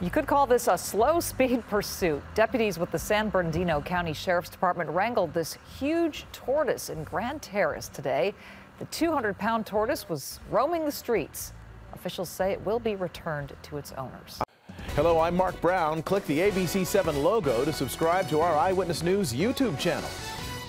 You could call this a slow speed pursuit. Deputies with the San Bernardino County Sheriff's Department wrangled this huge tortoise in Grand Terrace today. The 200 pound tortoise was roaming the streets. Officials say it will be returned to its owners. Hello, I'm Mark Brown. Click the ABC7 logo to subscribe to our Eyewitness News YouTube channel.